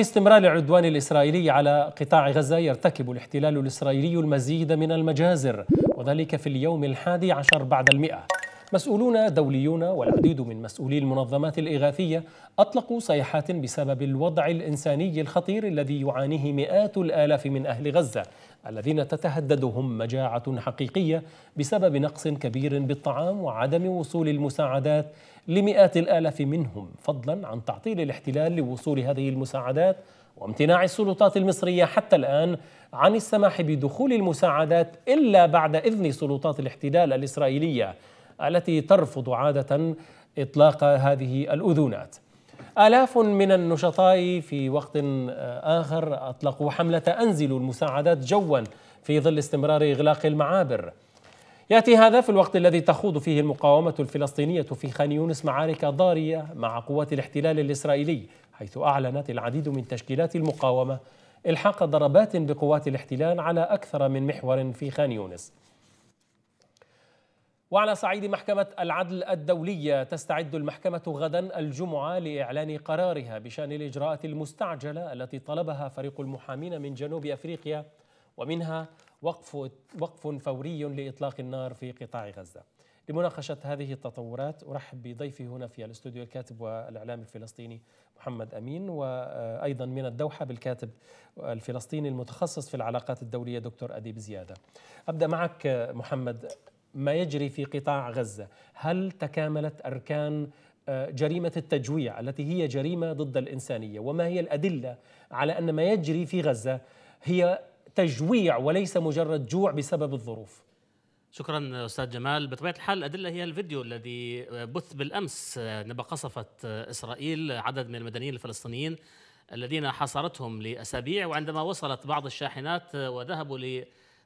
في استمرار العدوان الإسرائيلي على قطاع غزة يرتكب الاحتلال الإسرائيلي المزيد من المجازر وذلك في اليوم الحادي عشر بعد المئة. مسؤولون دوليون والعديد من مسؤولي المنظمات الإغاثية أطلقوا صيحات بسبب الوضع الإنساني الخطير الذي يعانيه مئات الآلاف من أهل غزة. الذين تتهددهم مجاعة حقيقية بسبب نقص كبير بالطعام وعدم وصول المساعدات لمئات الآلاف منهم فضلا عن تعطيل الاحتلال لوصول هذه المساعدات وامتناع السلطات المصرية حتى الآن عن السماح بدخول المساعدات إلا بعد إذن سلطات الاحتلال الإسرائيلية التي ترفض عادة إطلاق هذه الأذونات آلاف من النشطاء في وقت آخر أطلقوا حملة أنزلوا المساعدات جوا في ظل استمرار إغلاق المعابر. يأتي هذا في الوقت الذي تخوض فيه المقاومة الفلسطينية في خان يونس معارك ضارية مع قوات الاحتلال الإسرائيلي حيث أعلنت العديد من تشكيلات المقاومة إلحاق ضربات بقوات الاحتلال على أكثر من محور في خان يونس. وعلى صعيد محكمة العدل الدولية تستعد المحكمة غدا الجمعة لإعلان قرارها بشأن الإجراءات المستعجلة التي طلبها فريق المحامين من جنوب أفريقيا ومنها وقف وقف فوري لإطلاق النار في قطاع غزة. لمناقشة هذه التطورات أرحب بضيفي هنا في الاستوديو الكاتب والإعلام الفلسطيني محمد أمين وأيضا من الدوحة بالكاتب الفلسطيني المتخصص في العلاقات الدولية دكتور أديب زيادة أبدأ معك محمد ما يجري في قطاع غزة. هل تكاملت أركان آه، جريمة التجويع التي هي جريمة ضد الإنسانية؟ وما هي الأدلة على أن ما يجري في غزة هي تجويع وليس مجرد جوع بسبب الظروف؟ شكرا أستاذ جمال. بطبيعة الحال الأدلة هي الفيديو الذي بث بالأمس نبى قصفت إسرائيل عدد من المدنيين الفلسطينيين الذين حاصرتهم لأسابيع وعندما وصلت بعض الشاحنات وذهبوا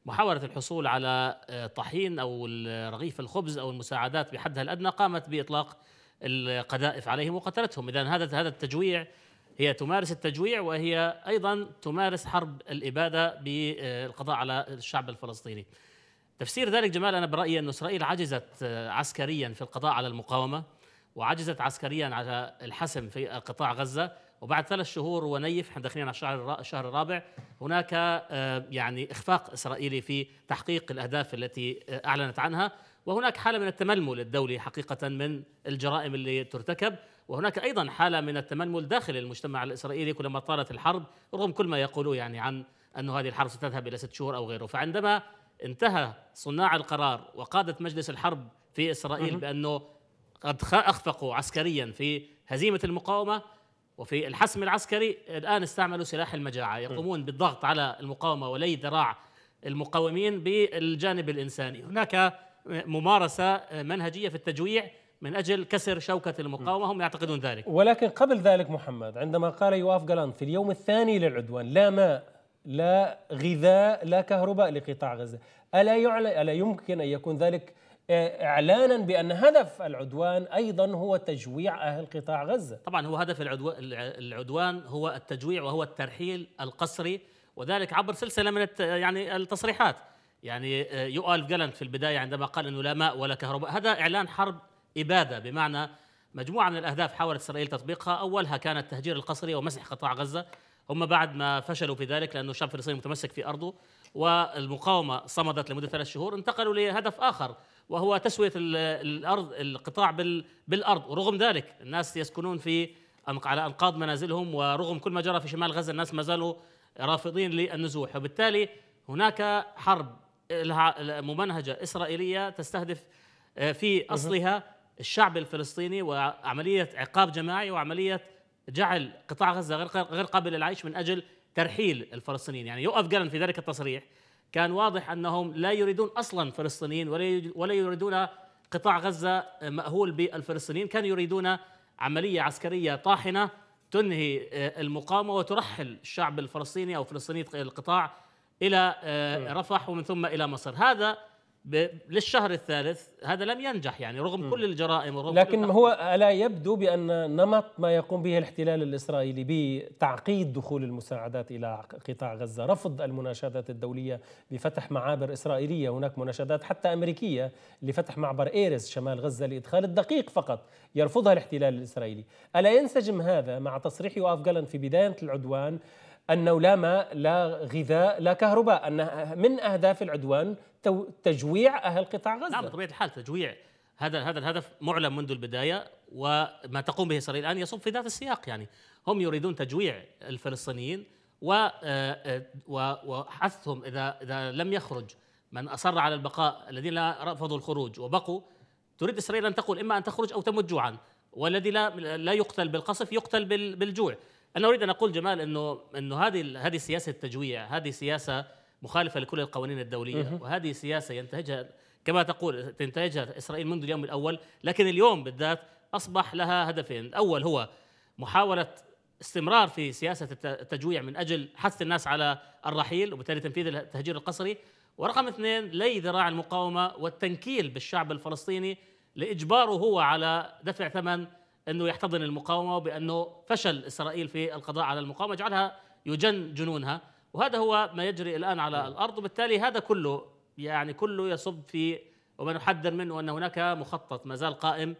محاولة الحصول على آه، طحين أو رغيف الخبز أو المساعدات بحدها الأدنى قامت بإطلاق القذائف عليهم وقتلتهم. إذا هذا هذا التجويع هي تمارس التجويع وهي أيضا تمارس حرب الإبادة بالقضاء على الشعب الفلسطيني. تفسير ذلك جمال أنا برأيي أن إسرائيل عجزت آه، عسكريا في القضاء على المقاومة وعجزت عسكريا على الحسم في قطاع غزة. وبعد ثلاث شهور ونيف إحنا داخلين على الشهر الشهر الرابع هناك آه، يعني إخفاق إسرائيلي في تحقيق الأهداف التي آه، أعلنت عنها. وهناك حالة من التململ الدولي حقيقة من الجرائم اللي ترتكب. وهناك أيضا حالة من التململ داخل المجتمع الإسرائيلي كلما طالت الحرب رغم كل ما يقولوا يعني عن أن هذه الحرب ستذهب إلى ست شهور أو غيره. فعندما انتهى صناع القرار وقادة مجلس الحرب في إسرائيل بأنه قد أخفقوا عسكريا في هزيمة المقاومة وفي الحسم العسكري الآن استعملوا سلاح المجاعة يقومون بالضغط على المقاومة ولي ذراع المقاومين بالجانب الإنساني. هناك ممارسة منهجية في التجويع من أجل كسر شوكة المقاومة هم يعتقدون ذلك. ولكن قبل ذلك محمد عندما قال يواف جالانت في اليوم الثاني للعدوان لا ماء لا غذاء لا كهرباء لقطاع غزة ألا يعلن ألا يمكن أن يكون ذلك إعلانا بأن هدف العدوان أيضا هو تجويع أهل قطاع غزة. طبعا هو هدف العدوان هو التجويع وهو الترحيل القسري وذلك عبر سلسلة من يعني التصريحات. يعني آه، يؤال جالنت في البداية عندما قال إنه لا ماء ولا كهرباء هذا إعلان حرب إبادة بمعنى مجموعة من الأهداف حاولت إسرائيل تطبيقها أولها كان التهجير القسري ومسح قطاع غزة هم بعد ما فشلوا في ذلك لأنه الشعب الفلسطيني متمسك في أرضه والمقاومة صمدت لمدة ثلاث شهور انتقلوا لهدف آخر وهو تسوية الأرض القطاع بالأرض. ورغم ذلك الناس يسكنون في على أنقاض منازلهم ورغم كل ما جرى في شمال غزة الناس ما زالوا رافضين للنزوح. وبالتالي هناك حرب ممنهجة إسرائيلية تستهدف آه، في أصلها الشعب الفلسطيني وعملية عقاب جماعي وعملية جعل قطاع غزة غير قابل للعيش من أجل ترحيل الفلسطينيين. يعني يؤف جلن في ذلك التصريح. كان واضح أنهم لا يريدون أصلا فلسطينيين ولا يريدون قطاع غزة مأهول بالفلسطينيين. كانوا يريدون عملية عسكرية طاحنة تنهي آه، المقاومة وترحل الشعب الفلسطيني أو فلسطيني القطاع إلى آه، رفح ومن ثم إلى مصر. هذا للشهر الثالث هذا لم ينجح يعني رغم م. كل الجرائم ورغم لكن كل هو ألا يبدو بأن نمط ما يقوم به الاحتلال الإسرائيلي بتعقيد دخول المساعدات إلى قطاع غزة، رفض المناشدات الدولية بفتح معابر إسرائيلية، هناك مناشدات حتى أمريكية لفتح معبر إيرس شمال غزة لإدخال الدقيق فقط يرفضها الاحتلال الإسرائيلي، ألا ينسجم هذا مع تصريح يوآف جالنت في بداية العدوان أنه لا ماء لا غذاء لا كهرباء أن من أهداف العدوان تجويع أهل قطاع غزة. نعم بطبيعة الحال تجويع. هذا هذا الهدف معلن منذ البداية وما تقوم به إسرائيل الآن يصب في ذات السياق يعني. هم يريدون تجويع الفلسطينيين آه، آه، وحثهم إذا إذا لم يخرج من أصر على البقاء الذين رفضوا الخروج وبقوا. تريد إسرائيل أن تقول إما أن تخرج أو تموت جوعا. والذي لا لا يقتل بالقصف يقتل بالجوع. أنا أريد أن أقول جمال انه إنه هذه هذه سياسة التجويع هذه سياسة مخالفة لكل القوانين الدولية. وهذه سياسة ينتهجها كما تقول تنتهجها إسرائيل منذ اليوم الأول لكن اليوم بالذات أصبح لها هدفين. الأول هو محاولة استمرار في سياسة التجويع من أجل حث الناس على الرحيل وبالتالي تنفيذ التهجير القسري. ورقم اثنين لي ذراع المقاومة والتنكيل بالشعب الفلسطيني لإجباره هو على دفع ثمن إنه يحتضن المقاومة وبأنه فشل إسرائيل في القضاء على المقاومة جعلها يجن جنونها. وهذا هو ما يجري الآن على الأرض وبالتالي هذا كله يعني كله يصب في وما نحذر منه أن هناك مخطط ما زال قائم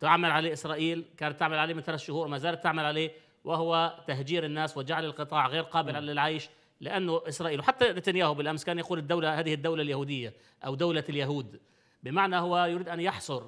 تعمل عليه إسرائيل كانت تعمل عليه من ثلاث شهور ما زالت تعمل عليه وهو تهجير الناس وجعل القطاع غير قابل للعيش لأنه إسرائيل وحتى نتنياهو بالأمس كان يقول الدولة هذه الدولة اليهودية أو دولة اليهود بمعنى هو يريد أن يحصر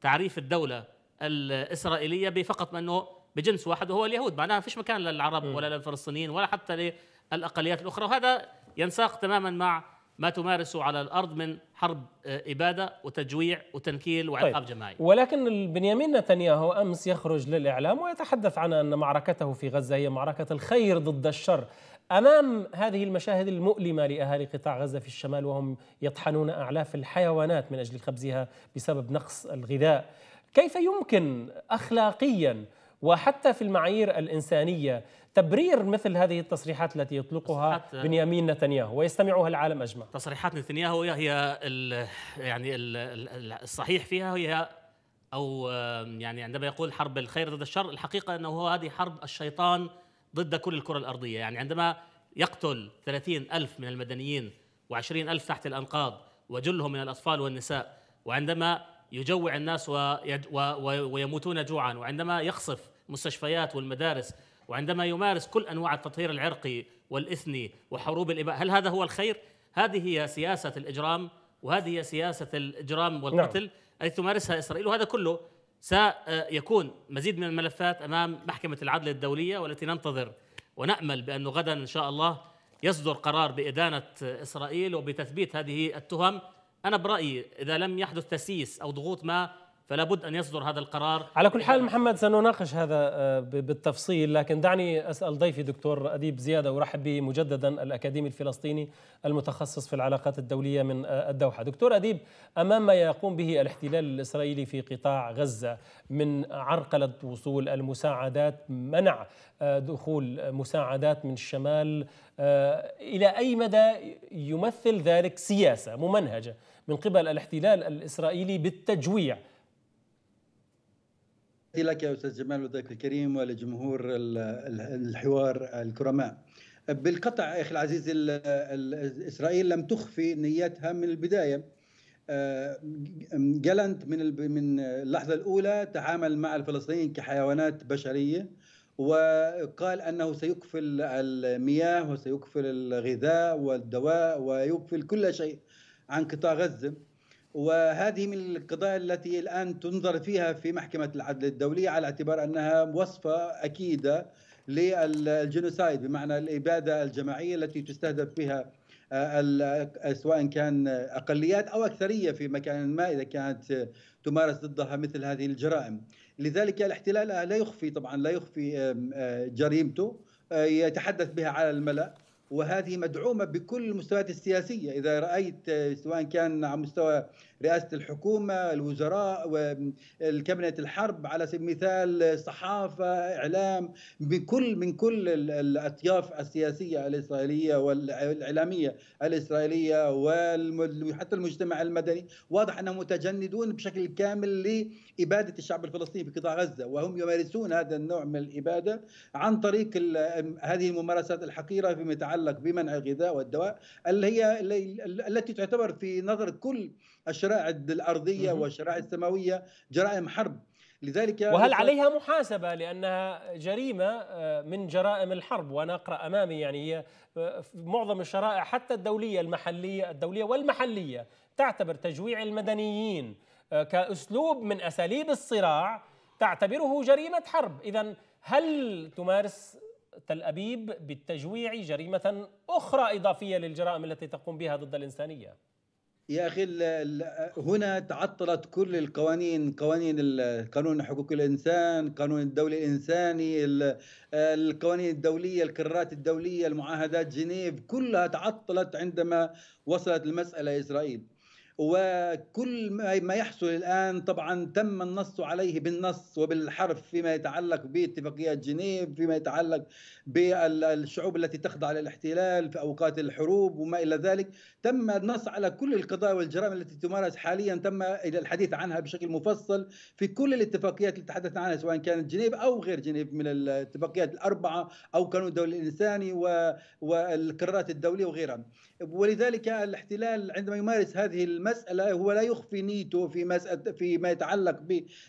تعريف الدولة الإسرائيلية بفقط انه بجنس واحد وهو اليهود معناها فيش مكان للعرب ولا للفلسطينيين ولا حتى للاقليات الأخرى وهذا ينساق تماما مع ما تمارسه على الأرض من حرب آه، إبادة وتجويع وتنكيل وعقاب طيب. جماعي. ولكن بنيامين نتنياهو أمس يخرج للإعلام ويتحدث عن أن معركته في غزة هي معركة الخير ضد الشر. أمام هذه المشاهد المؤلمة لأهالي قطاع غزة في الشمال وهم يطحنون أعلاف الحيوانات من أجل خبزها بسبب نقص الغذاء. كيف يمكن اخلاقيا وحتى في المعايير الإنسانية تبرير مثل هذه التصريحات التي يطلقها بنيامين نتنياهو ويستمعها العالم أجمع. تصريحات نتنياهو هي ال يعني ال الصحيح فيها هي أو يعني عندما يقول حرب الخير ضد الشر الحقيقة أنه هو هذه حرب الشيطان ضد كل الكرة الأرضية. يعني عندما يقتل 30 ألف من المدنيين و20 ألف تحت الأنقاض وجلهم من الأطفال والنساء وعندما يجوع الناس ويموتون جوعا وعندما يخصف مستشفيات والمدارس وعندما يمارس كل أنواع التطهير العرقي والإثني وحروب الإباء هل هذا هو الخير؟ هذه هي سياسة الإجرام وهذه هي سياسة الإجرام والقتل. نعم. التي تمارسها إسرائيل وهذا كله سيكون مزيد من الملفات أمام محكمة العدل الدولية والتي ننتظر ونأمل بانه غدا إن شاء الله يصدر قرار بإدانة إسرائيل وبتثبيت هذه التهم. أنا برأيي إذا لم يحدث تسييس أو ضغوط ما فلا بد أن يصدر هذا القرار. على كل حال محمد سنناقش هذا آه، بالتفصيل لكن دعني أسأل ضيفي دكتور أديب زيادة وأرحب به مجددا الأكاديمي الفلسطيني المتخصص في العلاقات الدولية من آه، الدوحة. دكتور أديب أمام ما يقوم به الاحتلال الإسرائيلي في قطاع غزة من عرقلة وصول المساعدات منع آه، دخول مساعدات من الشمال إلى أي مدى يمثل ذلك سياسة ممنهجة من قبل الاحتلال الإسرائيلي بالتجويع لك يا أستاذ جمال وضيف الكريم ولجمهور الحوار الكرماء. بالقطع أخي العزيز إسرائيل لم تخفي نيتها من البداية. آه، جالنت من من اللحظة الأولى تعامل مع الفلسطينيين كحيوانات بشرية وقال أنه سيكفل المياه وسيكفل الغذاء والدواء ويكفل كل شيء عن قطاع غزة. وهذه من القضايا التي الآن تنظر فيها في محكمة العدل الدولية على اعتبار أنها وصفة أكيدة للجنوسايد بمعنى الإبادة الجماعية التي تستهدف بها آه، سواء كان أقليات أو أكثرية في مكان ما إذا كانت تمارس ضدها مثل هذه الجرائم. لذلك الاحتلال لا يخفي طبعا لا يخفي آه، جريمته آه، يتحدث بها على الملأ. وهذه مدعومة بكل المستويات السياسية. إذا رأيت سواء كان على مستوى رئاسة الحكومة الوزراء والكابينت الحرب على سبيل المثال صحافه إعلام بكل من كل الأطياف السياسية الإسرائيلية والإعلامية الإسرائيلية وحتى المجتمع المدني. واضح أنهم متجندون بشكل كامل لإبادة الشعب الفلسطيني في قطاع غزة وهم يمارسون هذا النوع من الإبادة عن طريق هذه الممارسات الحقيرة فيما يتعلق بمنع الغذاء والدواء اللي هي التي تعتبر في نظر كل الشرائع الأرضية والشرائع السماوية جرائم حرب. لذلك وهل عليها محاسبة؟ لأنها جريمة آه، من جرائم الحرب وأنا أقرأ أمامي يعني هي آه، معظم الشرائع حتى الدولية المحلية الدولية والمحلية تعتبر تجويع المدنيين آه، كأسلوب من أساليب الصراع تعتبره جريمة حرب. اذا هل تمارس تل أبيب بالتجويع جريمة أخرى إضافية للجرائم التي تقوم بها ضد الإنسانية؟ يا أخي هنا تعطلت كل القوانين قوانين قانون حقوق الإنسان قانون الدولي الإنساني القوانين الدولية القرارات الدولية المعاهدات جنيف كلها تعطلت عندما وصلت المسألة إسرائيل. وكل ما يحصل الآن طبعا تم النص عليه بالنص وبالحرف فيما يتعلق باتفاقيات جنيف فيما يتعلق بالشعوب التي تخضع للاحتلال في أوقات الحروب وما إلى ذلك. تم النص على كل القضايا والجرائم التي تمارس حاليا تم الحديث عنها بشكل مفصل في كل الاتفاقيات اللي تحدثنا عنها سواء كانت جنيف أو غير جنيف من الاتفاقيات الأربعة أو قانون الدولي الإنساني والقرارات الدولية وغيرها. ولذلك الاحتلال عندما يمارس هذه المسألة هو لا يخفي نيته في مسألة فيما يتعلق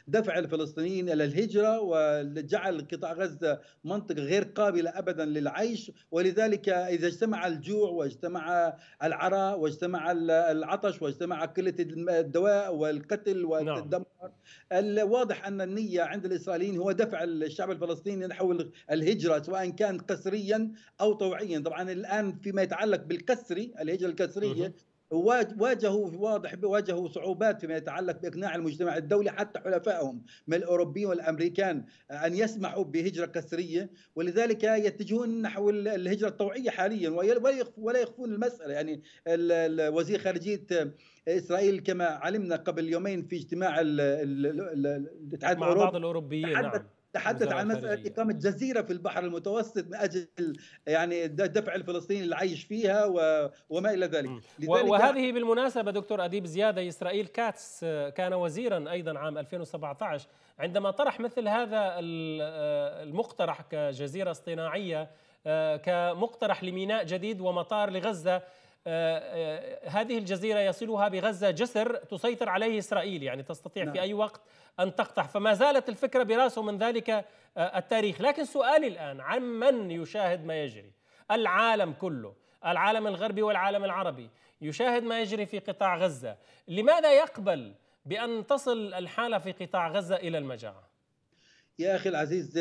بدفع الفلسطينيين إلى الهجرة وجعل قطاع غزة منطقة غير قابلة أبدا للعيش. ولذلك إذا اجتمع الجوع واجتمع العراء واجتمع العطش واجتمع قلة الدواء والقتل نعم. والدمار الواضح أن النية عند الإسرائيليين هو دفع الشعب الفلسطيني نحو الهجرة سواء كان قسريا أو طوعيا. طبعا الآن فيما يتعلق بالكسري الهجرة الكسرية واجهوا واضح واجهوا صعوبات فيما يتعلق بإقناع المجتمع الدولي حتى حلفائهم من الأوروبيين والأمريكان أن يسمحوا بهجرة كسرية ولذلك يتجهون نحو الهجرة الطوعية حاليا ولا يخفون المسألة. يعني وزير خارجية إسرائيل كما علمنا قبل يومين في اجتماع الاتحاد مع بعض الأوروبيين نعم. تحدث عن مسألة إقامة جزيرة في البحر المتوسط من أجل يعني دفع الفلسطينيين العيش فيها وما إلى ذلك. وهذه بالمناسبة دكتور أديب زيادة إسرائيل كاتس كان وزيرا أيضا عام 2017 عندما طرح مثل هذا المقترح كجزيرة اصطناعية كمقترح لميناء جديد ومطار لغزة هذه الجزيرة يصلها بغزة جسر تسيطر عليه إسرائيل يعني تستطيع نعم. في أي وقت أن تقطع فما زالت الفكرة براسه من ذلك آه، التاريخ. لكن سؤالي الآن عن من يشاهد ما يجري؟ العالم كله العالم الغربي والعالم العربي يشاهد ما يجري في قطاع غزة. لماذا يقبل بأن تصل الحالة في قطاع غزة إلى المجاعة؟ يا أخي العزيز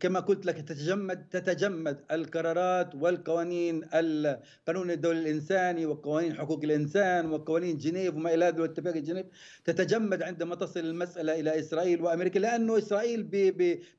كما قلت لك تتجمد تتجمد القرارات والقوانين القانون الدولي الإنساني وقوانين حقوق الإنسان وقوانين جنيف وما إلى ذلك واتفاق جنيف تتجمد عندما تصل المسألة إلى إسرائيل وأمريكا لأنه إسرائيل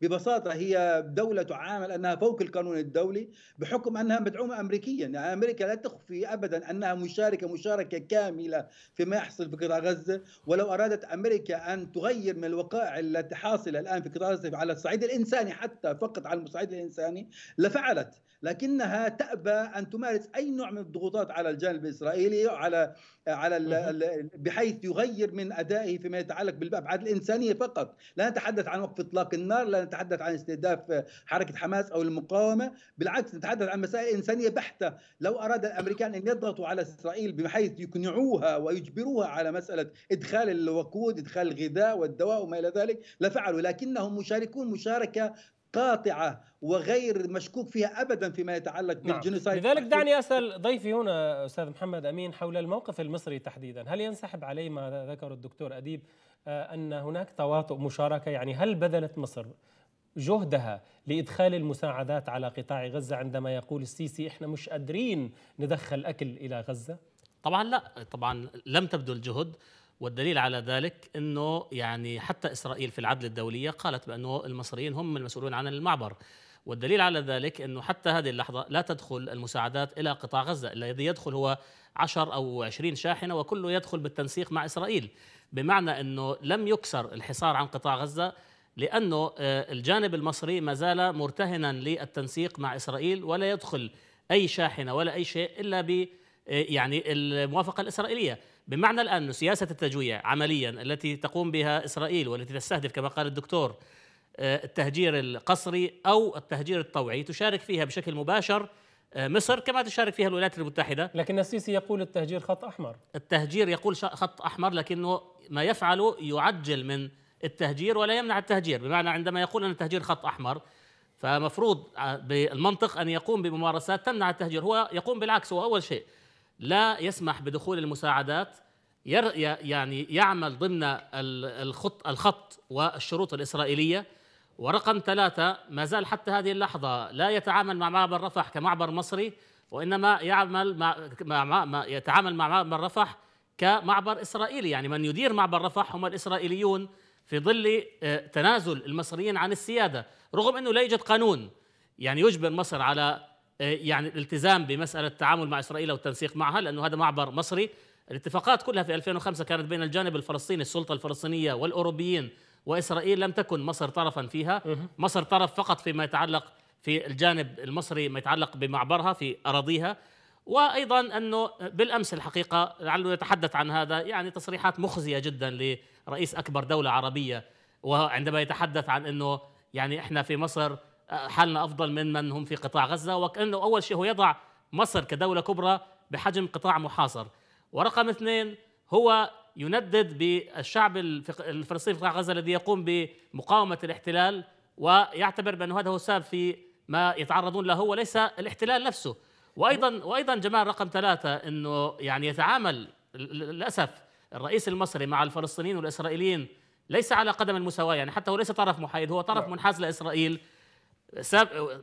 ببساطة هي دولة تعامل أنها فوق القانون الدولي بحكم أنها مدعومة امريكيا. يعني أمريكا لا تخفي ابدا أنها مشاركة مشاركة كاملة فيما يحصل في قطاع غزة. ولو أرادت أمريكا أن تغير من الوقائع التي حاصلة الآن في قطاع على الصعيد الإنساني حتى فقط على الصعيد الإنساني لفعلت. لكنها تأبى أن تمارس أي نوع من الضغوطات على الجانب الإسرائيلي على على بحيث يغير من أدائه فيما يتعلق بالأبعاد الإنسانية فقط. لا نتحدث عن وقف إطلاق النار لا نتحدث عن استهداف حركة حماس أو المقاومة بالعكس نتحدث عن مسائل إنسانية بحتة. لو أراد الأمريكان أن يضغطوا على إسرائيل بحيث يقنعوها ويجبروها على مسألة إدخال الوقود إدخال الغذاء والدواء وما إلى ذلك لفعلوا لكنهم مشاركون مشاركة قاطعة وغير مشكوك فيها ابدا فيما يتعلق نعم. بالجنوسايد لذلك دعني أسأل ضيفي هنا أستاذ محمد أمين حول الموقف المصري تحديدا، هل ينسحب عليه ما ذكر الدكتور أديب آه، أن هناك تواطؤ مشاركة؟ يعني هل بذلت مصر جهدها لإدخال المساعدات على قطاع غزة عندما يقول السيسي إحنا مش قادرين ندخل أكل إلى غزة؟ طبعا لا. طبعا لم تبذل الجهد والدليل على ذلك إنه يعني حتى إسرائيل في العدل الدولية قالت بأنه المصريين هم المسؤولون عن المعبر. والدليل على ذلك إنه حتى هذه اللحظة لا تدخل المساعدات إلى قطاع غزة، الذي يدخل هو 10 أو 20 شاحنة وكله يدخل بالتنسيق مع إسرائيل، بمعنى إنه لم يكسر الحصار عن قطاع غزة لأنه آه، الجانب المصري ما زال مرتهنا للتنسيق مع إسرائيل ولا يدخل أي شاحنة ولا أي شيء إلا ب آه، يعني الموافقة الإسرائيلية، بمعنى الآن سياسة التجويع عمليا التي تقوم بها إسرائيل والتي تستهدف كما قال الدكتور آه، التهجير القسري أو التهجير الطوعي تشارك فيها بشكل مباشر آه، مصر كما تشارك فيها الولايات المتحدة. لكن السيسي يقول التهجير خط أحمر. التهجير يقول خط أحمر لكنه ما يفعله يعجل من التهجير ولا يمنع التهجير بمعنى عندما يقول أن التهجير خط أحمر فمفروض آه، بالمنطق أن يقوم بممارسات تمنع التهجير هو يقوم بالعكس هو أول شيء. لا يسمح بدخول المساعدات يعني يعمل ضمن الخط الخط والشروط الإسرائيلية. ورقم ثلاثة ما زال حتى هذه اللحظة لا يتعامل مع معبر رفح كمعبر مصري وإنما يعمل مع, يتعامل مع معبر رفح كمعبر إسرائيلي. يعني من يدير معبر رفح هم الإسرائيليون في ظل آه، تنازل المصريين عن السيادة رغم أنه لا يوجد قانون يعني يجبر مصر على يعني الالتزام بمسألة التعامل مع إسرائيل والتنسيق معها لأنه هذا معبر مصري. الاتفاقات كلها في 2005 كانت بين الجانب الفلسطيني السلطة الفلسطينية والأوروبيين وإسرائيل لم تكن مصر طرفا فيها. مصر طرف فقط فيما يتعلق في الجانب المصري ما يتعلق بمعبرها في أراضيها. وأيضا أنه بالأمس الحقيقة لعله يتحدث عن هذا يعني تصريحات مخزية جدا لرئيس أكبر دولة عربية. وعندما يتحدث عن أنه يعني إحنا في مصر حالنا أفضل من من هم في قطاع غزة وكأنه أول شيء هو يضع مصر كدولة كبرى بحجم قطاع محاصر. ورقم اثنين هو يندد بالشعب الفلسطيني في قطاع غزة الذي يقوم بمقاومة الاحتلال ويعتبر بأنه هذا هو السبب في ما يتعرضون له وليس الاحتلال نفسه. وأيضا وأيضا جمال رقم ثلاثة إنه يعني يتعامل للأسف الرئيس المصري مع الفلسطينيين والإسرائيليين ليس على قدم المساواة يعني حتى هو ليس طرف محايد هو طرف نعم. منحاز لإسرائيل.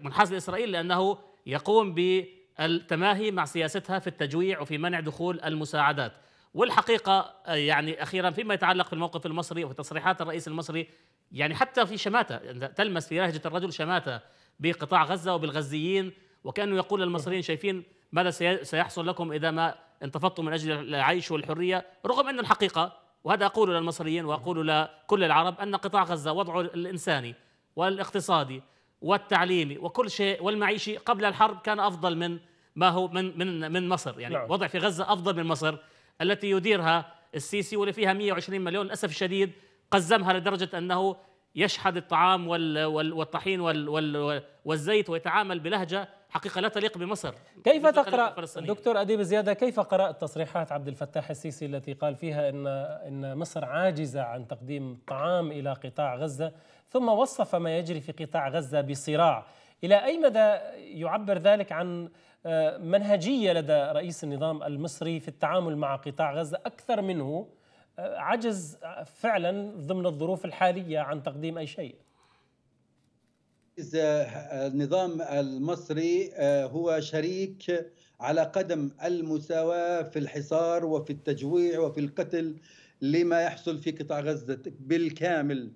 منحاز لاسرائيل لأنه يقوم بالتماهي مع سياستها في التجويع وفي منع دخول المساعدات. والحقيقة يعني أخيرا فيما يتعلق في الموقف المصري وفي تصريحات الرئيس المصري يعني حتى في شماتة تلمس في لهجة الرجل شماتة بقطاع غزة وبالغزيين وكأنه يقول للمصريين شايفين ماذا سيحصل لكم إذا ما انتفضتم من أجل العيش والحرية. رغم انه الحقيقة وهذا أقول للمصريين وأقول لكل العرب أن قطاع غزة وضعه الإنساني والاقتصادي والتعليمي وكل شيء والمعيشي قبل الحرب كان أفضل من ما هو من من من مصر. يعني نعم. وضع في غزة أفضل من مصر التي يديرها السيسي واللي فيها 120 مليون للأسف الشديد قزمها لدرجة أنه يشحذ الطعام والطحين والزيت ويتعامل بلهجة حقيقة لا تليق بمصر. كيف تقرأ دكتور أديب زيادة كيف قرأت تصريحات عبد الفتاح السيسي التي قال فيها ان إن مصر عاجزة عن تقديم طعام إلى قطاع غزة؟ ثم وصف ما يجري في قطاع غزة بصراع إلى أي مدى يعبر ذلك عن آه، منهجية لدى رئيس النظام المصري في التعامل مع قطاع غزة أكثر منه آه، عجز فعلا ضمن الظروف الحالية عن تقديم أي شيء. النظام المصري آه، هو شريك على قدم المساواة في الحصار وفي التجويع وفي القتل لما يحصل في قطاع غزة بالكامل.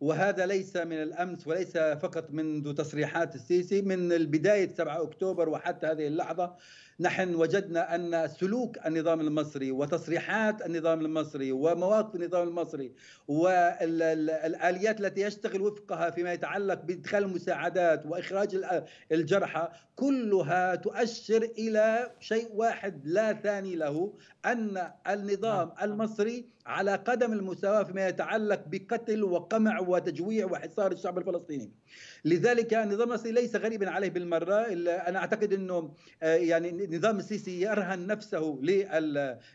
وهذا ليس من الأمس وليس فقط منذ تصريحات السيسي من البداية 7 أكتوبر وحتى هذه اللحظة نحن وجدنا أن سلوك النظام المصري وتصريحات النظام المصري ومواقف النظام المصري والآليات التي يشتغل وفقها فيما يتعلق بإدخال المساعدات وإخراج الجرحى كلها تؤشر إلى شيء واحد لا ثاني له أن النظام نعم. المصري على قدم المساواة فيما يتعلق بقتل وقمع وتجويع وحصار الشعب الفلسطيني. لذلك النظام المصري ليس غريبا عليه بالمرة أنا أعتقد إنه آه، يعني نظام السيسي يرهن نفسه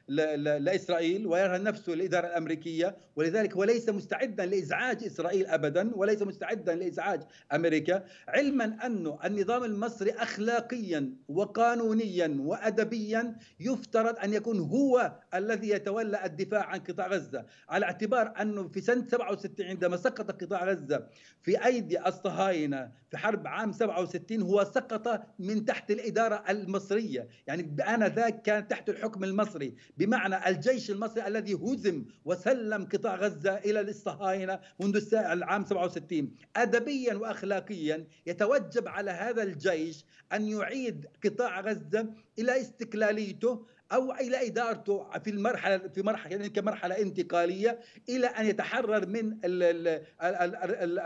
لإسرائيل ويرهن نفسه للإدارة الأمريكية ولذلك هو ليس مستعدا لإزعاج إسرائيل ابدا وليس مستعدا لإزعاج أمريكا علما أنه النظام المصري اخلاقيا وقانونيا وادبيا يفترض أن يكون هو الذي يتولى الدفاع عن قطاع غزة على اعتبار أنه في سنة 67 عندما سقط قطاع غزة في أيدي الصهاينة في حرب عام 67 هو سقط من تحت الإدارة المصرية. يعني آنذاك كان تحت الحكم المصري. بمعنى الجيش المصري الذي هزم وسلم قطاع غزة إلى الصهاينة منذ العام 67 أدبيا وأخلاقيا يتوجب على هذا الجيش أن يعيد قطاع غزة إلى استقلاليته أو إلى إدارته في المرحلة في مرحلة يعني كمرحلة انتقالية إلى أن يتحرر من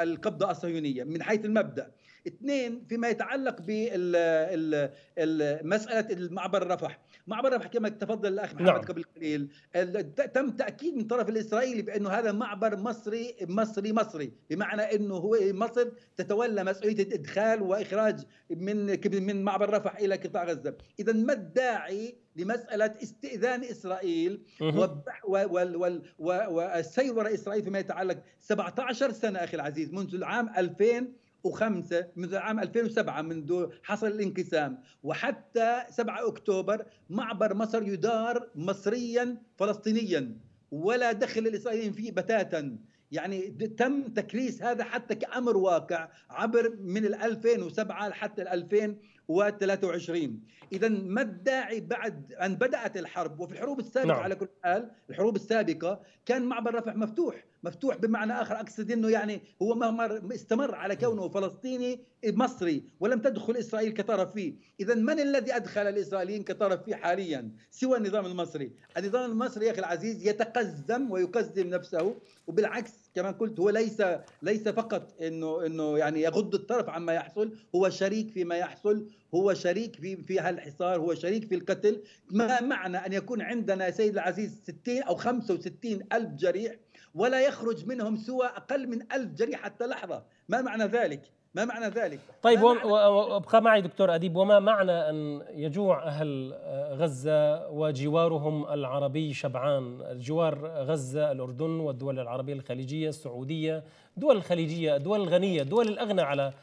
القبضة الصهيونية من حيث المبدأ. اثنين فيما يتعلق بمساله المعبر رفح معبر رفح كما تفضل الاخ محمد نعم. قبل قليل. تم تأكيد من الطرف الإسرائيلي بأنه هذا معبر مصري مصري مصري. بمعنى أنه هو مصر تتولى مسؤولية الادخال وإخراج من من معبر رفح إلى قطاع غزة. اذا ما الداعي لمسألة استئذان إسرائيل والسير وراء إسرائيل فيما يتعلق 17 سنة أخي العزيز منذ العام 2000 وخمسة منذ عام 2007 منذ حصل الانقسام. وحتى 7 أكتوبر معبر مصر يدار مصريا فلسطينيا ولا دخل الإسرائيليين فيه بتاتا. يعني تم تكريس هذا حتى كأمر واقع عبر من ال 2007 حتى ال 2023 إذا ما الداعي بعد أن بدأت الحرب؟ وفي الحروب السابقة نعم. على كل حال الحروب السابقة كان معبر رفح مفتوح. مفتوح بمعنى آخر أقصد إنه يعني هو مهما استمر على كونه فلسطيني مصري ولم تدخل إسرائيل كطرف فيه، اذا من الذي أدخل الإسرائيليين كطرف فيه حاليا؟ سوى النظام المصري، النظام المصري يا أخي العزيز يتقزم ويقزم نفسه وبالعكس كما قلت هو ليس ليس فقط انه إنه يعني يغض الطرف عما يحصل، هو شريك فيما يحصل، هو شريك في في هالحصار، هو شريك في القتل، ما معنى أن يكون عندنا سيد العزيز 60 أو 65 ألف جريح ولا يخرج منهم سوى أقل من ألف جريح حتى لحظة ما معنى ذلك؟ ما معنى ذلك؟ طيب وابقى معي دكتور أديب وما معنى أن يجوع أهل غزة وجوارهم العربي شبعان جوار غزة الأردن والدول العربية الخليجية السعودية دول الخليجية الدول الغنية الدول الأغنى على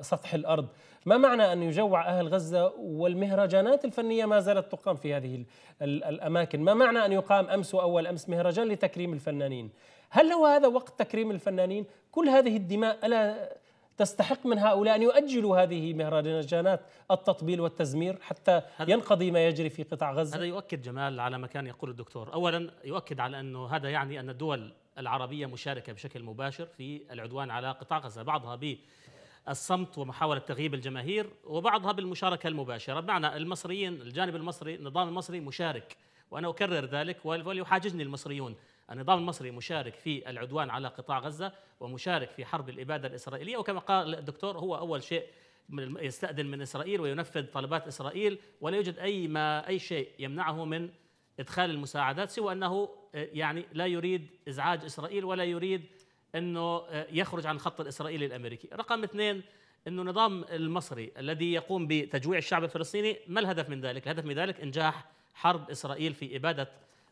سطح الأرض ما معنى أن يجوع أهل غزة والمهرجانات الفنية ما زالت تقام في هذه الأماكن؟ ما معنى أن يقام أمس وأول أمس مهرجان لتكريم الفنانين؟ هل هو هذا وقت تكريم الفنانين؟ كل هذه الدماء ألا تستحق من هؤلاء أن يؤجلوا هذه مهرجانات التطبيل والتزمير حتى ينقضي ما يجري في قطاع غزة؟ هذا يؤكد جمال على ما كان يقول الدكتور. أولا يؤكد على أنه هذا يعني أن الدول العربية مشاركة بشكل مباشر في العدوان على قطاع غزة بعضها بالصمت ومحاولة تغييب الجماهير وبعضها بالمشاركة المباشرة. بمعنى المصريين الجانب المصري النظام المصري مشارك وأنا أكرر ذلك وليحاججني المصريون. النظام المصري مشارك في العدوان على قطاع غزة ومشارك في حرب الإبادة الإسرائيلية وكما قال الدكتور هو أول شيء يستأذن من إسرائيل وينفذ طلبات إسرائيل ولا يوجد أي ما أي شيء يمنعه من إدخال المساعدات سوى أنه يعني لا يريد إزعاج إسرائيل ولا يريد أنه يخرج عن الخط الإسرائيلي الأمريكي. رقم اثنين أنه النظام المصري الذي يقوم بتجويع الشعب الفلسطيني ما الهدف من ذلك؟ الهدف من ذلك إنجاح حرب إسرائيل في إبادة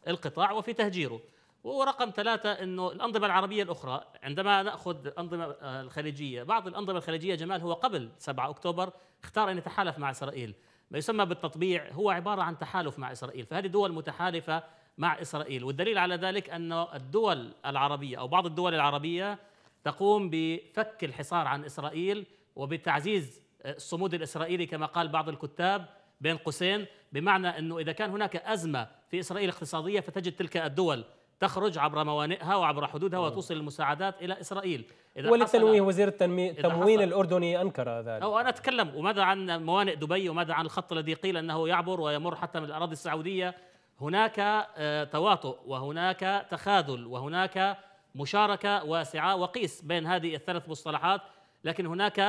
القطاع وفي تهجيره. ورقم ثلاثة أنه الأنظمة العربية الأخرى عندما نأخذ الأنظمة الخليجية بعض الأنظمة الخليجية جمال هو قبل 7 أكتوبر اختار أن يتحالف مع إسرائيل. ما يسمى بالتطبيع هو عبارة عن تحالف مع إسرائيل. فهذه دول متحالفة مع إسرائيل. والدليل على ذلك أن الدول العربية أو بعض الدول العربية تقوم بفك الحصار عن إسرائيل وبتعزيز الصمود الإسرائيلي كما قال بعض الكتاب بين قوسين بمعنى أنه إذا كان هناك أزمة في إسرائيل اقتصادية فتجد تلك الدول تخرج عبر موانئها وعبر حدودها وتوصل المساعدات إلى إسرائيل. إذا وللتنويه وزير التموين الأردني أنكر ذلك. أو أنا أتكلم وماذا عن موانئ دبي وماذا عن الخط الذي قيل أنه يعبر ويمر حتى من الأراضي السعودية؟ هناك آه، تواطؤ وهناك تخاذل وهناك مشاركة واسعة وقيس بين هذه الثلاث مصطلحات. لكن هناك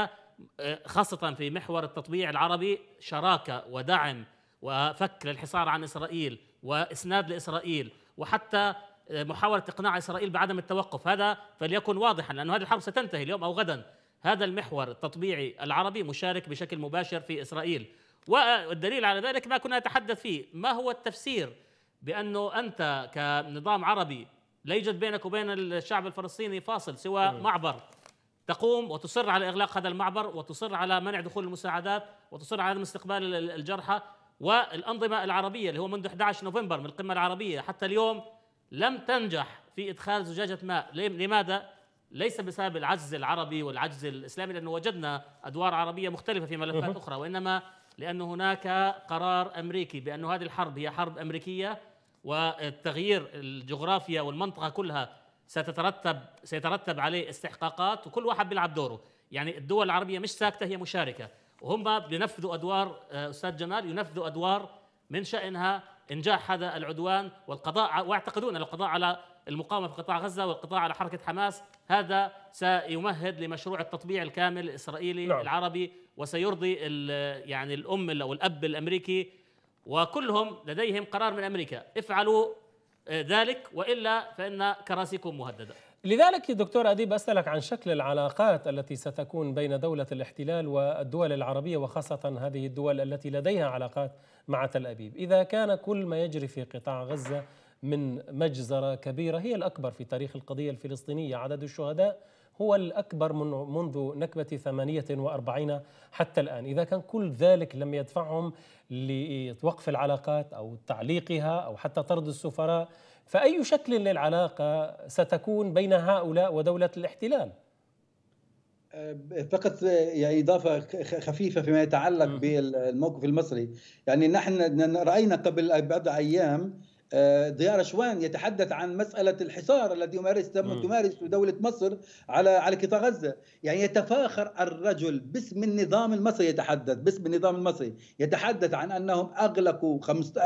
آه، خاصة في محور التطبيع العربي شراكة ودعم وفك للحصار عن إسرائيل وإسناد لإسرائيل وحتى محاولة إقناع إسرائيل بعدم التوقف. هذا فليكن واضحا لأن هذه الحرب ستنتهي اليوم أو غدا. هذا المحور التطبيعي العربي مشارك بشكل مباشر في إسرائيل. والدليل على ذلك ما كنا نتحدث فيه. ما هو التفسير بأنه أنت كنظام عربي لا يوجد بينك وبين الشعب الفلسطيني فاصل سوى معبر تقوم وتصر على إغلاق هذا المعبر وتصر على منع دخول المساعدات وتصر على عدم استقبال الجرحى والأنظمة العربية اللي هو منذ 11 نوفمبر من القمة العربية. حتى اليوم لم تنجح في إدخال زجاجة ماء. لماذا؟ ليس بسبب العجز العربي والعجز الإسلامي لأنه وجدنا أدوار عربية مختلفة في ملفات أخرى وإنما لأن هناك قرار أمريكي بأن هذه الحرب هي حرب أمريكية والتغيير الجغرافيا والمنطقة كلها ستترتب سيترتب عليه استحقاقات وكل واحد بيلعب دوره يعني الدول العربية مش ساكتة هي مشاركة وهم بينفذوا أدوار آه، أستاذ جمال ينفذوا أدوار من شأنها إنجاح هذا العدوان والقضاء واعتقدون القضاء على المقاومة في قطاع غزة والقضاء على حركة حماس هذا سيمهد لمشروع التطبيع الكامل الإسرائيلي نعم. العربي وسيرضي يعني الأم أو الأب الأمريكي وكلهم لديهم قرار من أمريكا. افعلوا آه، ذلك وإلا فإن كراسيكم مهددة. لذلك دكتور أديب أسألك عن شكل العلاقات التي ستكون بين دولة الاحتلال والدول العربية وخاصة هذه الدول التي لديها علاقات مع تل أبيب. إذا كان كل ما يجري في قطاع غزة من مجزرة كبيرة هي الأكبر في تاريخ القضية الفلسطينية. عدد الشهداء هو الأكبر من منذ نكبة 48 حتى الآن. إذا كان كل ذلك لم يدفعهم لوقف العلاقات أو تعليقها أو حتى طرد السفراء فأي شكل للعلاقة ستكون بين هؤلاء ودولة الاحتلال؟ أه، فقط يعني إضافة خفيفة فيما يتعلق بالموقف المصري. يعني نحن رأينا قبل بضع أيام ضياء رشوان يتحدث عن مسألة الحصار الذي يمارس تمارس دولة مصر على على قطاع غزة. يعني يتفاخر الرجل باسم النظام المصري يتحدث باسم النظام المصري. يتحدث عن أنهم أغلقوا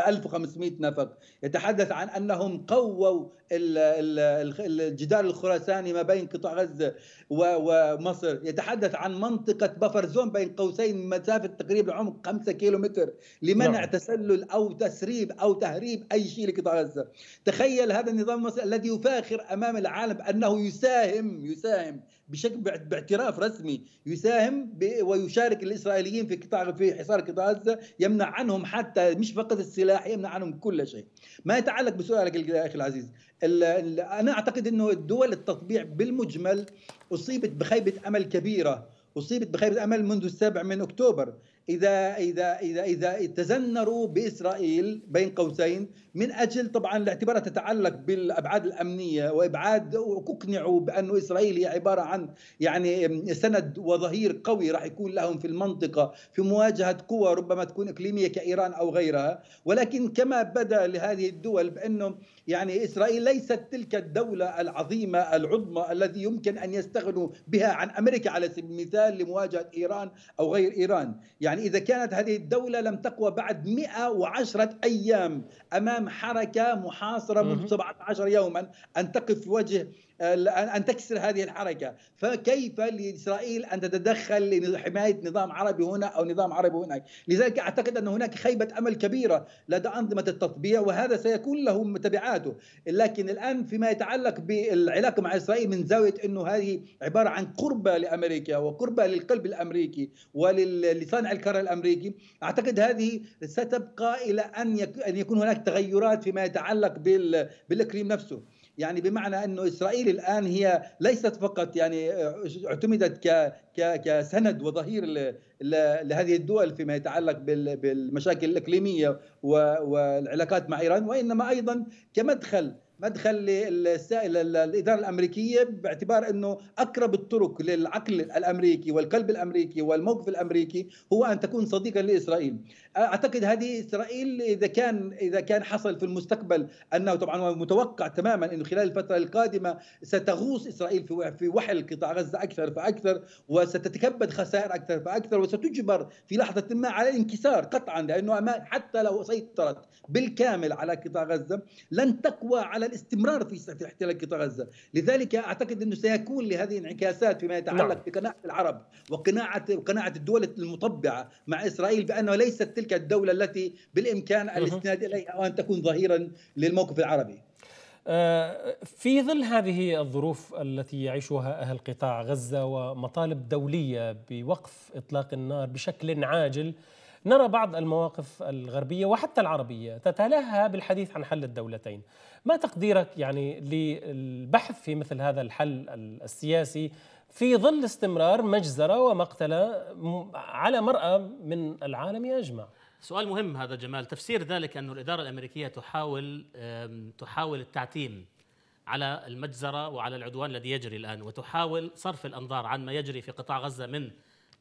1500 نفق. يتحدث عن أنهم قووا الجدار الخراساني ما بين قطاع غزة ومصر يتحدث عن منطقة بفر زون بين قوسين مسافة تقريبا عمق 5 كيلو متر لمنع نعم. تسلل أو تسريب أو تهريب أي شيء لقطاع غزة تخيل هذا النظام المصري الذي يفاخر أمام العالم أنه يساهم يساهم بشكل باعتراف رسمي يساهم ويشارك الإسرائيليين في قطاع في حصار قطاع غزة يمنع عنهم حتى مش فقط السلاح يمنع عنهم كل شيء. ما يتعلق بسؤالك أخي العزيز أنا أعتقد إنه الدول التطبيع بالمجمل أصيبت بخيبة أمل كبيرة أصيبت بخيبة أمل منذ السابع من أكتوبر إذا إذا إذا إذا تزنروا بإسرائيل بين قوسين من أجل طبعا الاعتبارات تتعلق بالأبعاد الأمنية وإبعاد اقنعوا بانه إسرائيل هي عبارة عن يعني سند وظهير قوي راح يكون لهم في المنطقة في مواجهة قوى ربما تكون إقليمية كإيران أو غيرها. ولكن كما بدا لهذه الدول بأنه يعني إسرائيل ليست تلك الدولة العظيمة العظمى الذي يمكن أن يستغنوا بها عن أمريكا. على سبيل المثال لمواجهة إيران أو غير إيران، يعني إذا كانت هذه الدولة لم تقوى بعد 110 أيام أمام حركة محاصرة منذ 17 يوما ان تقف في وجه ان تكسر هذه الحركة. فكيف لإسرائيل أن تتدخل لحماية نظام عربي هنا أو نظام عربي هناك؟ لذلك أعتقد أن هناك خيبة أمل كبيرة لدى أنظمة التطبيع وهذا سيكون له تبعاته لكن الآن فيما يتعلق بالعلاقة مع إسرائيل من زاوية إنه هذه عبارة عن قربة لأمريكا وقربة للقلب الأمريكي ولصانع القرار الأمريكي أعتقد هذه ستبقى إلى أن يكون هناك تغيرات فيما يتعلق بالاقليم نفسه. يعني بمعنى أنه إسرائيل الآن هي ليست فقط يعني آه، اعتمدت كسند وظهير لهذه الدول فيما يتعلق بالمشاكل الإقليمية والعلاقات مع إيران وإنما أيضا كمدخل مدخل الاداره الأمريكية باعتبار إنه أقرب الطرق للعقل الأمريكي والقلب الأمريكي والموقف الأمريكي هو أن تكون صديقا لإسرائيل. أعتقد هذه إسرائيل إذا كان إذا كان حصل في المستقبل أنه طبعا متوقع تماما إنه خلال الفترة القادمة ستغوص إسرائيل في في وحل قطاع غزة أكثر فأكثر وستتكبد خسائر أكثر فأكثر وستجبر في لحظة ما على الانكسار قطعا لأنه حتى لو سيطرت بالكامل على قطاع غزة لن تقوى على الاستمرار في في احتلال قطاع غزة، لذلك أعتقد أنه سيكون لهذه انعكاسات فيما يتعلق نعم. بقناعة العرب وقناعه قناعه الدول المطبعة مع إسرائيل بأنه ليست تلك الدولة التي بالإمكان الاستناد إليها وأن تكون ظهيرا للموقف العربي. آه، في ظل هذه الظروف التي يعيشها أهل قطاع غزة ومطالب دولية بوقف إطلاق النار بشكل عاجل نرى بعض المواقف الغربية وحتى العربية تتلهى بالحديث عن حل الدولتين. ما تقديرك يعني للبحث في مثل هذا الحل السياسي في ظل استمرار مجزرة ومقتلة على مرأى من العالم أجمع؟ سؤال مهم هذا جمال. تفسير ذلك أن الإدارة الأمريكية تحاول تحاول التعتيم على المجزرة وعلى العدوان الذي يجري الآن وتحاول صرف الأنظار عن ما يجري في قطاع غزة من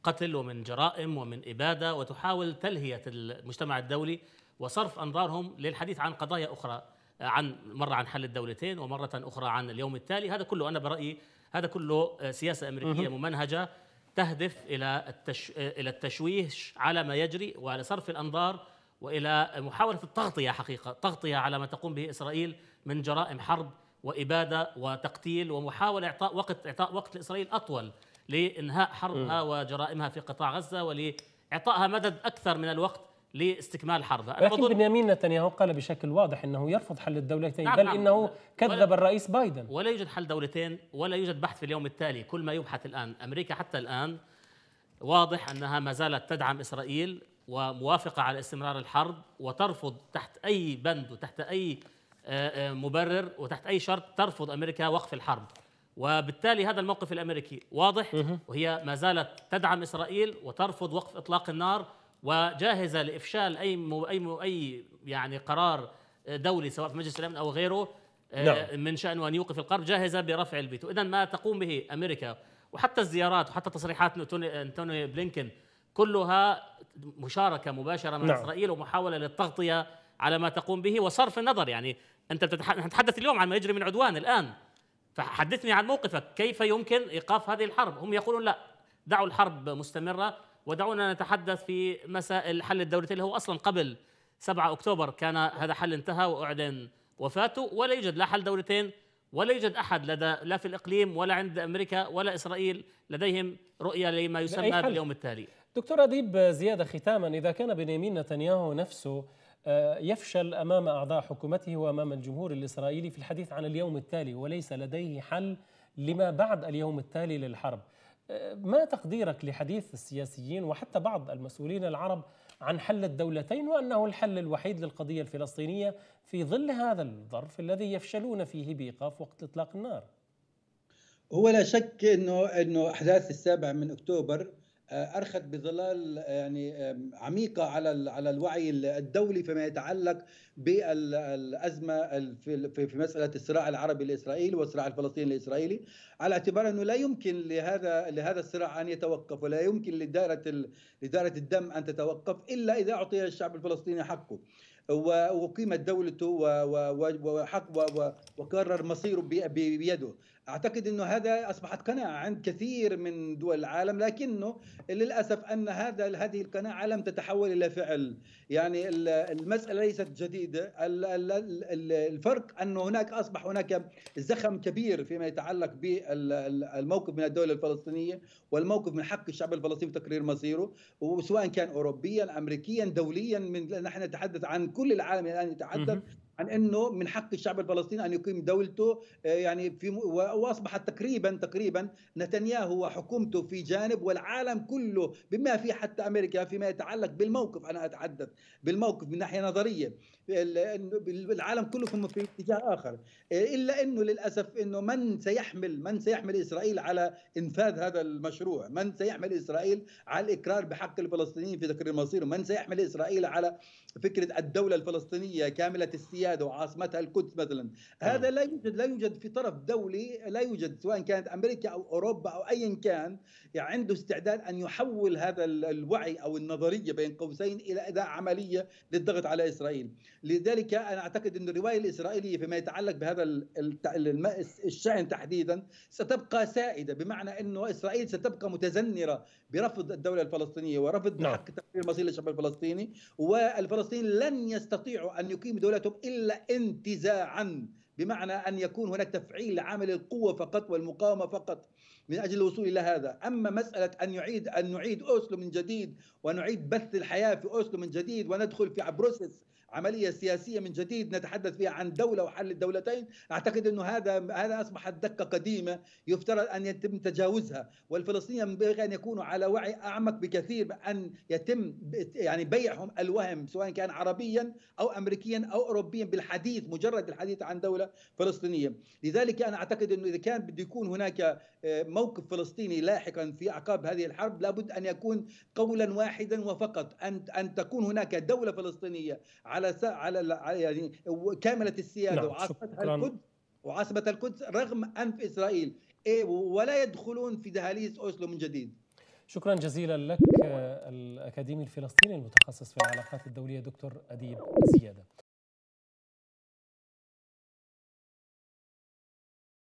قتل ومن جرائم ومن إبادة وتحاول تلهية المجتمع الدولي وصرف أنظارهم للحديث عن قضايا أخرى عن مرة عن حل الدولتين ومرة أخرى عن اليوم التالي. هذا كله أنا برأيي هذا كله سياسة أمريكية ممنهجة تهدف إلى التش... إلى التشويش على ما يجري وعلى صرف الأنظار وإلى محاولة التغطية حقيقة، تغطية على ما تقوم به إسرائيل من جرائم حرب وإبادة وتقتيل ومحاولة إعطاء وقت إعطاء وقت لإسرائيل أطول لإنهاء حربها وجرائمها في قطاع غزة ولإعطائها مدد أكثر من الوقت لاستكمال حربها. لكن بنيامين نتنياهو قال بشكل واضح إنه يرفض حل الدولتين نعم بل نعم. إنه كذب الرئيس بايدن. ولا يوجد حل دولتين ولا يوجد بحث في اليوم التالي. كل ما يبحث الآن أمريكا حتى الآن واضح أنها ما زالت تدعم إسرائيل وموافقة على استمرار الحرب وترفض تحت أي بند وتحت أي آه، آه، مبرر وتحت أي شرط ترفض أمريكا وقف الحرب. وبالتالي هذا الموقف الأمريكي واضح وهي ما زالت تدعم إسرائيل وترفض وقف إطلاق النار وجاهزة لإفشال أي مو أي مو أي يعني قرار دولي سواء في مجلس الأمن أو غيره آه، نعم. من شانه أن يوقف القرب جاهزة برفع الفيتو اذا ما تقوم به أمريكا وحتى الزيارات وحتى تصريحات أنتوني بلينكن كلها مشاركة مباشرة مع نعم. إسرائيل ومحاولة للتغطية على ما تقوم به وصرف النظر يعني أنت تتحدث اليوم عن ما يجري من عدوان الآن فحدثني عن موقفك. كيف يمكن إيقاف هذه الحرب؟ هم يقولون لا دعوا الحرب مستمرة ودعونا نتحدث في مسائل حل الدولتين اللي هو أصلا قبل 7 أكتوبر. كان هذا حل انتهى وأعلن وفاته. ولا يوجد لا حل دولتين ولا يوجد أحد لدى لا في الإقليم ولا عند أمريكا ولا إسرائيل لديهم رؤية لما يسمى باليوم التالي. دكتور اديب زيادة ختاما. إذا كان بنيامين نتنياهو نفسه يفشل أمام أعضاء حكومته وأمام الجمهور الإسرائيلي في الحديث عن اليوم التالي وليس لديه حل لما بعد اليوم التالي للحرب. ما تقديرك لحديث السياسيين وحتى بعض المسؤولين العرب عن حل الدولتين وأنه الحل الوحيد للقضية الفلسطينية في ظل هذا الظرف الذي يفشلون فيه بإيقاف وقت إطلاق النار؟ هو لا شك انه إنه أحداث السابع من أكتوبر أرخت بظلال يعني عميقة على على الوعي الدولي فيما يتعلق بالأزمة في مسألة الصراع العربي الاسرائيلي والصراع الفلسطيني الاسرائيلي على اعتبار أنه لا يمكن لهذا لهذا الصراع أن يتوقف ولا يمكن لدائرة لدائرة الدم أن تتوقف إلا إذا أعطي الشعب الفلسطيني حقه. وقيمت دولته وحق وقرر مصيره بيده. أعتقد إنه هذا أصبحت قناعة عند كثير من دول العالم لكنه للأسف أن هذا هذه القناعة لم تتحول إلى فعل. يعني المسألة ليست جديدة. الفرق انه هناك أصبح هناك زخم كبير فيما يتعلق بالموقف من الدولة الفلسطينية والموقف من حق الشعب الفلسطيني في تقرير مصيره وسواء كان اوروبيا امريكيا دوليا من نحن نتحدث عن كل العالم الآن يتحدث. عن إنه من حق الشعب الفلسطيني أن يقيم دولته آه، يعني في واصبحت تقريبا تقريبا نتنياهو وحكومته في جانب والعالم كله بما في حتى أمريكا فيما يتعلق بالموقف أنا أتحدث بالموقف من ناحية نظرية. العالم كله في اتجاه آخر. آه، إلا إنه للأسف إنه من سيحمل من سيحمل إسرائيل على إنفاذ هذا المشروع؟ من سيحمل إسرائيل على الإقرار بحق الفلسطينيين في تقرير مصيره من سيحمل إسرائيل على فكرة الدولة الفلسطينية كاملة السيادة وعاصمتها القدس مثلا؟ هذا لا يوجد لا يوجد في طرف دولي لا يوجد سواء كانت أمريكا أو أوروبا أو ايا كان يعني عنده استعداد أن يحول هذا الوعي أو النظرية بين قوسين إلى اداء عملية للضغط على إسرائيل. لذلك أنا أعتقد إن الرواية الإسرائيلية فيما يتعلق بهذا الشان تحديدا ستبقى سائدة بمعنى إنه إسرائيل ستبقى متذنره برفض الدولة الفلسطينية ورفض نعم. حق تقرير مصير الشعب الفلسطيني والفلسطينيين لن يستطيعوا أن يقيموا دولتهم إلا انتزاعا بمعنى أن يكون هناك تفعيل لعامل القوة فقط والمقاومة فقط من أجل الوصول إلى هذا، أما مسألة أن يعيد أن نعيد أوسلو من جديد ونعيد بث الحياة في أوسلو من جديد وندخل في بروسس عملية سياسية من جديد نتحدث فيها عن دولة وحل الدولتين أعتقد إنه هذا هذا أصبحت دقة قديمة يفترض أن يتم تجاوزها والفلسطينيين ينبغي أن يكونوا على وعي أعمق بكثير ان يتم يعني بيعهم الوهم سواء كان عربيا أو امريكيا أو اوروبيا بالحديث مجرد الحديث عن دولة فلسطينية. لذلك أنا أعتقد إنه إذا كان بده يكون هناك آه، موقف فلسطيني لاحقا في أعقاب هذه الحرب لابد أن يكون قولا واحدا وفقط أن أن تكون هناك دولة فلسطينية على على يعني كاملة السيادة نعم وعاصمتها القدس وعاصمة القدس رغم أنف إسرائيل. إيه ولا يدخلون في دهاليز أوسلو من جديد. شكرا جزيلا لك الأكاديمي الفلسطيني المتخصص في العلاقات الدولية دكتور أديب زياده